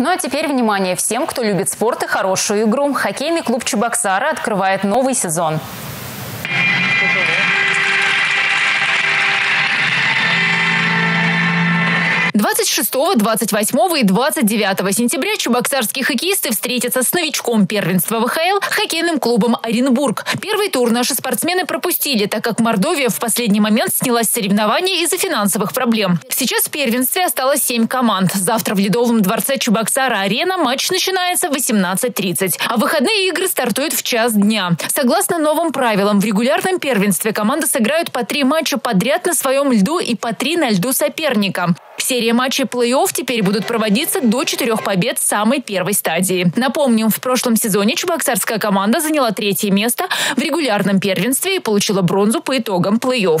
Ну а теперь внимание всем, кто любит спорт и хорошую игру. Хоккейный клуб Чебоксара открывает новый сезон. 26, 28 и 29 сентября чебоксарские хоккеисты встретятся с новичком первенства ВХЛ хоккейным клубом «Оренбург». Первый тур наши спортсмены пропустили, так как Мордовия в последний момент снялась с соревнований из-за финансовых проблем. Сейчас в первенстве осталось 7 команд. Завтра в Ледовом дворце Чебоксара-Арена матч начинается в 18.30. А выходные игры стартуют в час дня. Согласно новым правилам, в регулярном первенстве команды сыграют по три матча подряд на своем льду и по три на льду соперника. Серия матчей плей-офф теперь будут проводиться до четырех побед самой первой стадии. Напомним, в прошлом сезоне чебоксарская команда заняла третье место в регулярном первенстве и получила бронзу по итогам плей-офф.